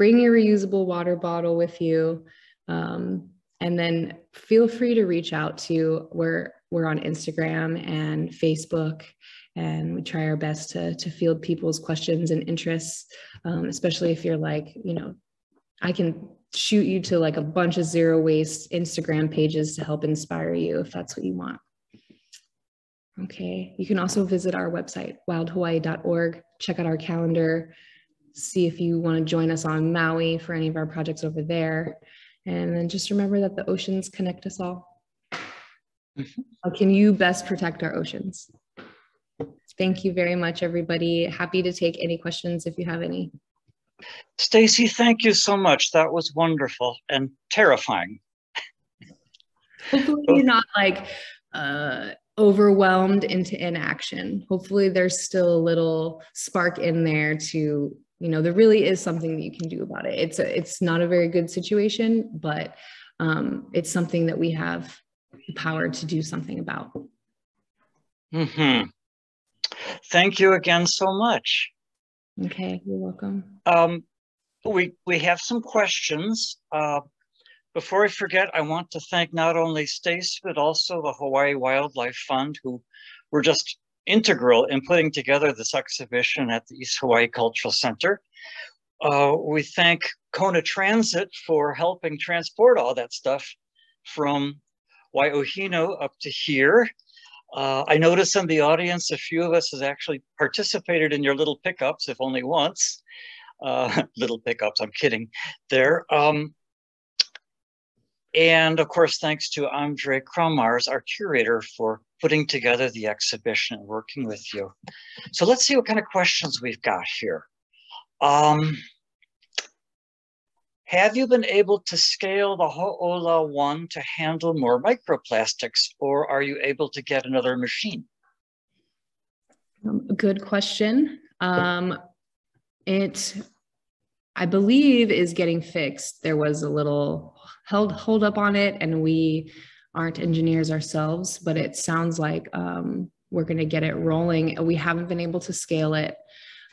bring your reusable water bottle with you um, and then feel free to reach out to we're we're on instagram and facebook and we try our best to, to field people's questions and interests um, especially if you're like you know i can shoot you to like a bunch of zero waste Instagram pages to help inspire you if that's what you want. Okay, you can also visit our website, wildhawaii.org, check out our calendar, see if you want to join us on Maui for any of our projects over there. And then just remember that the oceans connect us all. Mm-hmm. How can you best protect our oceans? Thank you very much, everybody. Happy to take any questions if you have any. Stacey, thank you so much. That was wonderful and terrifying. Hopefully, you're not like uh, overwhelmed into inaction. Hopefully, there's still a little spark in there to you know there really is something that you can do about it. It's a, it's not a very good situation, but um, it's something that we have the power to do something about. Hmm. Thank you again so much. Okay, you're welcome. Um, we we have some questions. Uh, before I forget, I want to thank not only Stace, but also the Hawaii Wildlife Fund, who were just integral in putting together this exhibition at the East Hawaii Cultural Center. Uh, we thank Kona Transit for helping transport all that stuff from Waiohinu up to here. Uh, I notice in the audience, a few of us has actually participated in your little pickups, if only once. Uh, (laughs) little pickups, I'm kidding there. Um, and of course, thanks to Andre Kromars, our curator, for putting together the exhibition and working with you. So let's see what kind of questions we've got here. Um, Have you been able to scale the Ho'ola 1 to handle more microplastics, or are you able to get another machine? Um, good question. Um, it, I believe, is getting fixed. There was a little held hold up on it, and we aren't engineers ourselves, but it sounds like um, we're going to get it rolling. We haven't been able to scale it.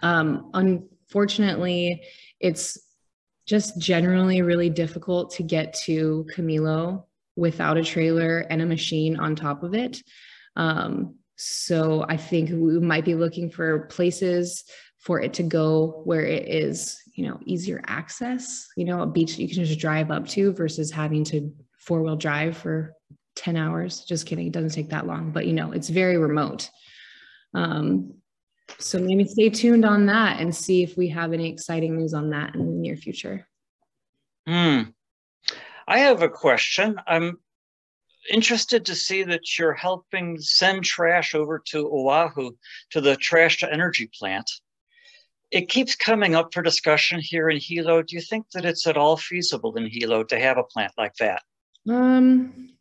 Um, unfortunately, it's just generally really difficult to get to Kamilo without a trailer and a machine on top of it. Um, so I think we might be looking for places for it to go where it is, you know, easier access, you know, a beach you can just drive up to versus having to four wheel drive for 10 hours. Just kidding. It doesn't take that long, but you know, it's very remote. Um, so maybe stay tuned on that and see if we have any exciting news on that in the near future. Hmm. I have a question. I'm interested to see that you're helping send trash over to Oahu to the trash to energy plant. It keeps coming up for discussion here in Hilo. Do you think that it's at all feasible in Hilo to have a plant like that? Um,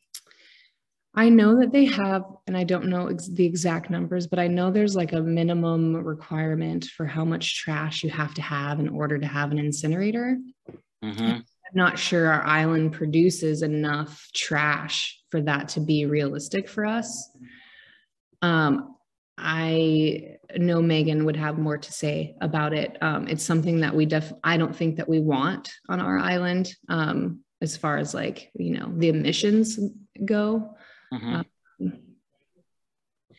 I know that they have, and I don't know ex- the exact numbers, but I know there's like a minimum requirement for how much trash you have to have in order to have an incinerator. Mm-hmm. I'm not sure our island produces enough trash for that to be realistic for us. Um, I know Megan would have more to say about it. Um, it's something that we def I don't think that we want on our island um, as far as like you know the emissions go. Mm-hmm. Um,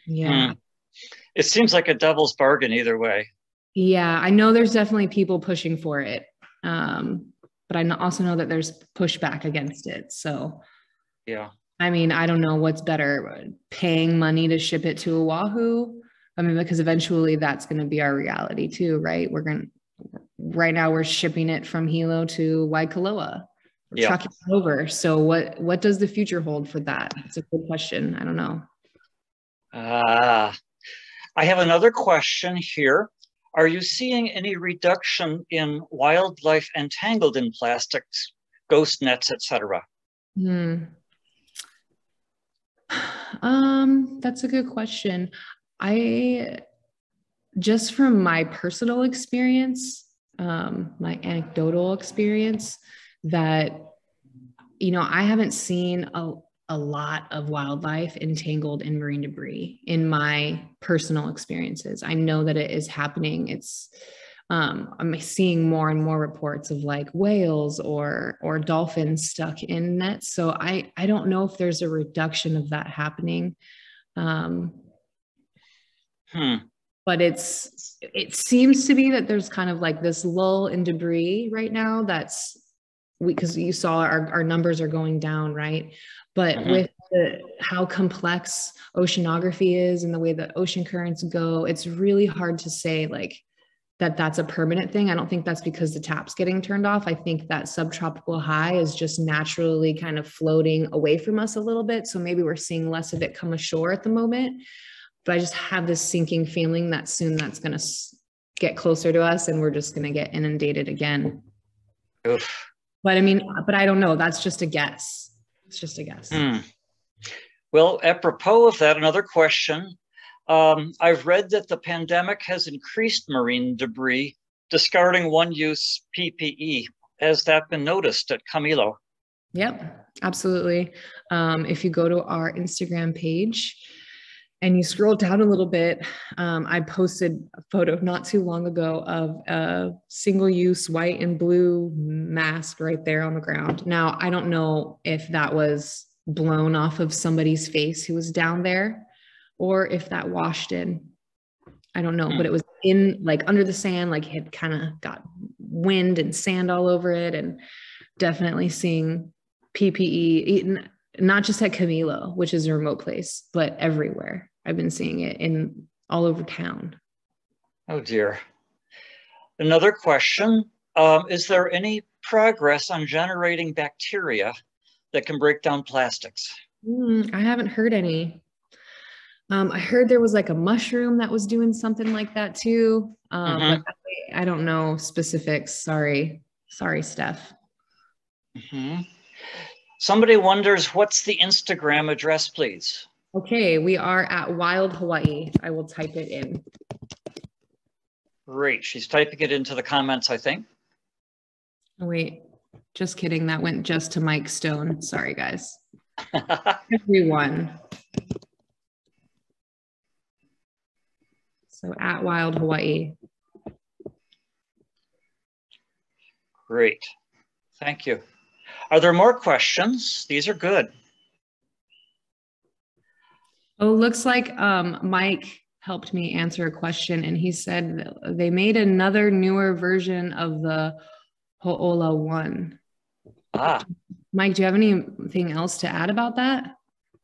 yeah. Mm. It seems like a devil's bargain either way. Yeah, I know there's definitely people pushing for it. Um, but I also know that there's pushback against it. So, yeah. I mean, I don't know what's better paying money to ship it to Oahu. I mean, because eventually that's going to be our reality too, right? We're going to, right now we're shipping it from Hilo to Waikoloa yeah. trucking over. So what what does the future hold for that? It's a good question. I don't know. Uh, I have another question here. Are you seeing any reduction in wildlife entangled in plastics, ghost nets, etc.? Hmm. Um, that's a good question. I just from my personal experience, um, my anecdotal experience, that you know i haven't seen a, a lot of wildlife entangled in marine debris in my personal experiences. I know that it is happening. It's um, i'm seeing more and more reports of like whales or or dolphins stuck in nets. So i i don't know if there's a reduction of that happening. Um, hmm. but it's it seems to be that there's kind of like this lull in debris right now that's because you saw our, our numbers are going down, right? But mm-hmm. with the, how complex oceanography is and the way that ocean currents go, it's really hard to say like that that's a permanent thing. I don't think that's because the tap's getting turned off. I think that subtropical high is just naturally kind of floating away from us a little bit. So maybe we're seeing less of it come ashore at the moment. But I just have this sinking feeling that soon that's going to get closer to us and we're just going to get inundated again. Oof. But I mean, but I don't know. That's just a guess. It's just a guess. Mm. Well, apropos of that, another question. Um, I've read that the pandemic has increased marine debris, discarding one use PPE. Has that been noticed at Kamilo? Yep, absolutely. Um, if you go to our Instagram page, and you scroll down a little bit, um, I posted a photo not too long ago of a single use white and blue mask right there on the ground. Now, I don't know if that was blown off of somebody's face who was down there or if that washed in. I don't know, but it was in like under the sand, like it kind of got wind and sand all over it, and definitely seeing PPE not just at Kamilo, which is a remote place, but everywhere. I've been seeing it in all over town. Oh dear. Another question um, Is there any progress on generating bacteria that can break down plastics? Mm, I haven't heard any. Um, I heard there was like a mushroom that was doing something like that too. Um, mm-hmm. but I, I don't know specifics. Sorry. Sorry, Steph. Mm-hmm. Somebody wonders what's the Instagram address, please? Okay, we are at Wild Hawaii. I will type it in. Great. She's typing it into the comments, I think. Oh, wait, just kidding. That went just to Mike Stone. Sorry, guys. (laughs) Everyone. So at Wild Hawaii. Great. Thank you. Are there more questions? These are good. Oh, looks like um, Mike helped me answer a question and he said they made another newer version of the Ho'ola one. Ah. Mike, do you have anything else to add about that?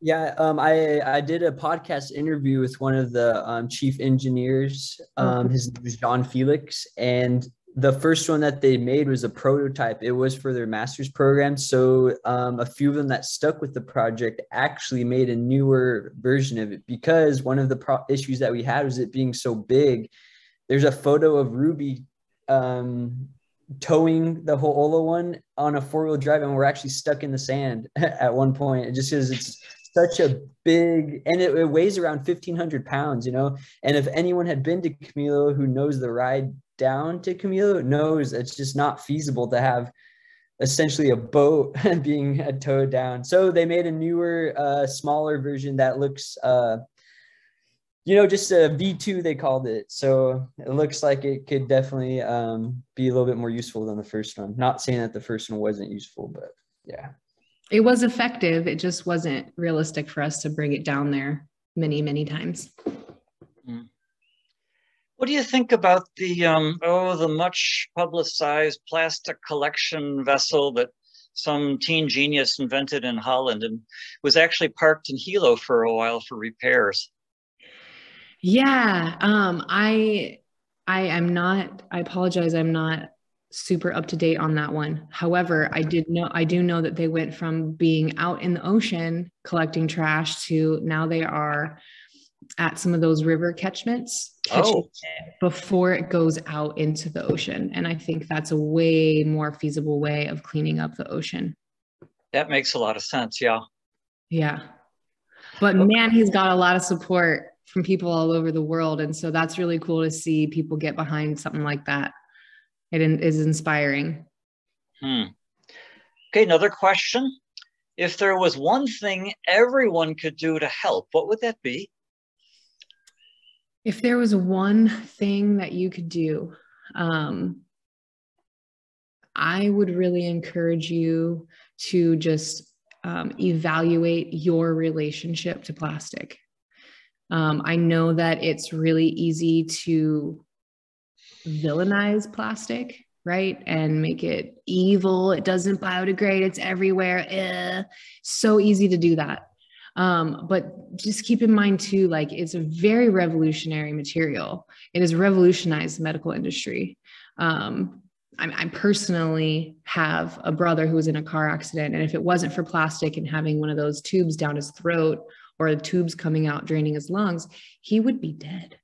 Yeah, um, I I did a podcast interview with one of the um, chief engineers. Um, his name is John Felix, and the first one that they made was a prototype. It was for their master's program. So um, a few of them that stuck with the project actually made a newer version of it because one of the pro- issues that we had was it being so big. There's a photo of Ruby um, towing the Ho'ola one on a four wheel drive, and we're actually stuck in the sand (laughs) at one point. It just because it's such a big and it, it, weighs around 1500 pounds you know and if anyone had been to kamilo who knows the ride down to Kamilo knows it's just not feasible to have essentially a boat (laughs) and being towed down. So they made a newer, uh, smaller version that looks, uh, you know, just a V2, they called it. So it looks like it could definitely um, be a little bit more useful than the first one. Not saying that the first one wasn't useful, but yeah. It was effective. It just wasn't realistic for us to bring it down there many, many times. Mm. What do you think about the um, oh the much publicized plastic collection vessel that some teen genius invented in Holland and was actually parked in Hilo for a while for repairs? Yeah, um, I I am not. I apologize. I'm not super up to date on that one. However, I did know I do know that they went from being out in the ocean collecting trash to now they are at some of those river catchments oh. before it goes out into the ocean. And I think that's a way more feasible way of cleaning up the ocean. That makes a lot of sense. Yeah. Yeah. But okay. man, he's got a lot of support from people all over the world. And so that's really cool to see people get behind something like that. It is inspiring. Hmm. Okay, another question. If there was one thing everyone could do to help, what would that be? If there was one thing that you could do, um, I would really encourage you to just um, evaluate your relationship to plastic. Um, I know that it's really easy to villainize plastic, right? And make it evil. It doesn't biodegrade, it's everywhere. Eh. So easy to do that. Um, but just keep in mind too, like it's a very revolutionary material. It has revolutionized the medical industry. Um, I, personally have a brother who was in a car accident, and if it wasn't for plastic and having one of those tubes down his throat or the tubes coming out draining his lungs, he would be dead.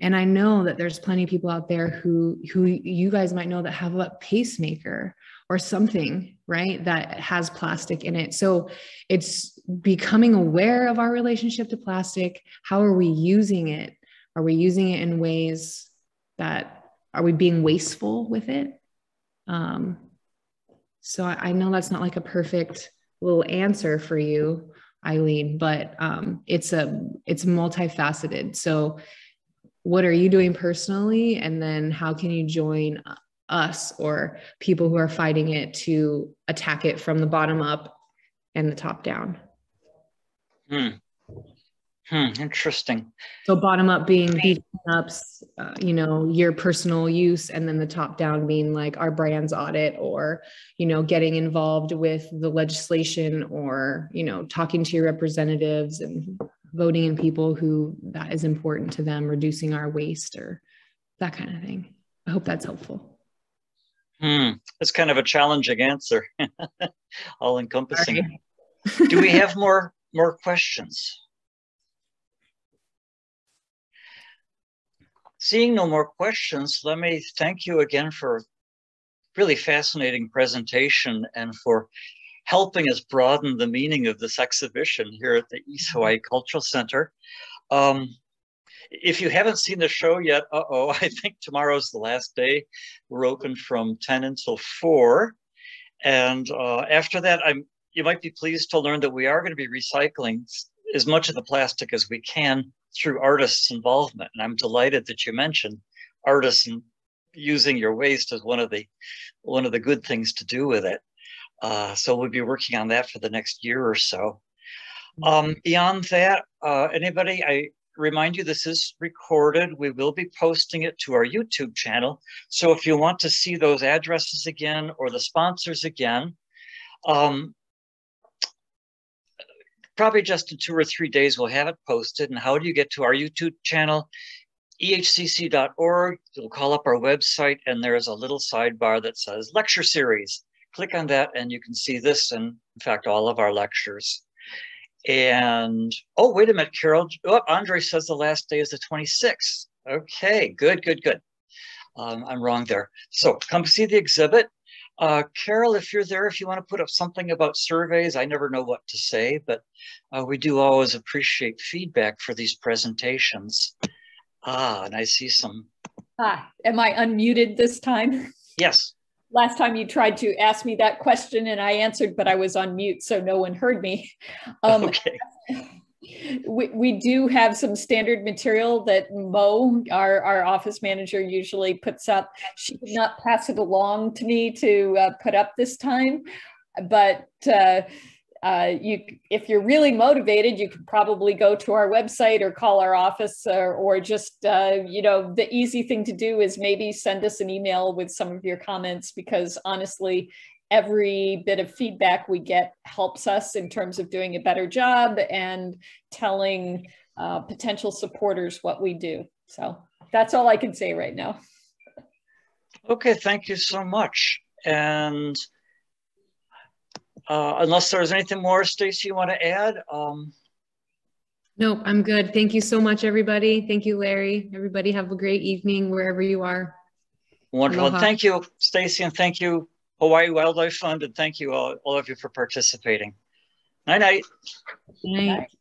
And I know that there's plenty of people out there who who you guys might know that have a pacemaker or something, right? That has plastic in it. So it's becoming aware of our relationship to plastic. How are we using it? Are we using it in ways that are we being wasteful with it? Um, so I, I know that's not like a perfect little answer for you, Eileen, but um, it's a it's multifaceted. So what are you doing personally and then how can you join us or people who are fighting it to attack it from the bottom up and the top down. Hmm. Hmm. Interesting. So bottom up being beating ups, uh, you know, your personal use, and then the top down being like our brands audit, or you know, getting involved with the legislation, or you know, talking to your representatives and voting in people who that is important to them, reducing our waste or that kind of thing. I hope that's helpful. Hmm. That's kind of a challenging answer, (laughs) all encompassing. Do we have more more questions? Seeing no more questions, let me thank you again for really fascinating presentation and for helping us broaden the meaning of this exhibition here at the East Hawaii Cultural Center. Um, if you haven't seen the show yet, uh-oh, (laughs) I think tomorrow's the last day. We're open from 10 until 4. And uh, after that, I'm you might be pleased to learn that we are going to be recycling as much of the plastic as we can through artists' involvement. And I'm delighted that you mentioned artists and using your waste as one of the one of the good things to do with it. Uh, so we'll be working on that for the next year or so. Um, beyond that, uh, anybody, I remind you this is recorded. We will be posting it to our YouTube channel. So if you want to see those addresses again or the sponsors again, um, probably just in two or three days we'll have it posted. And how do you get to our YouTube channel? ehcc.org. You'll call up our website and there is a little sidebar that says lecture series. Click on that and you can see this and in fact all of our lectures. And oh, wait a minute, Carol. Oh, Andre says the last day is the 26th. Okay, good, good, good. Um, I'm wrong there. So come see the exhibit. Uh, Carol, if you're there, if you want to put up something about surveys, I never know what to say, but uh, we do always appreciate feedback for these presentations. Ah, and I see some. Ah, am I unmuted this time? Yes. Last time you tried to ask me that question and I answered, but I was on mute, so no one heard me. Um, (laughs) okay we, we do have some standard material that Mo, our, our office manager, usually puts up. She did not pass it along to me to uh, put up this time, but uh, uh, you, if you're really motivated, you could probably go to our website or call our office or, or just, uh, you know, the easy thing to do is maybe send us an email with some of your comments because honestly, every bit of feedback we get helps us in terms of doing a better job and telling uh, potential supporters what we do. So that's all I can say right now. Okay, thank you so much. And uh, unless there's anything more, Stacey, you want to add? Um, nope, I'm good. Thank you so much, everybody. Thank you, Larry. Everybody have a great evening wherever you are. Wonderful. Aloha. Thank you, Stacey, and thank you, Hawaii Wildlife Fund, and thank you all, all of you for participating. Night night. Night. night.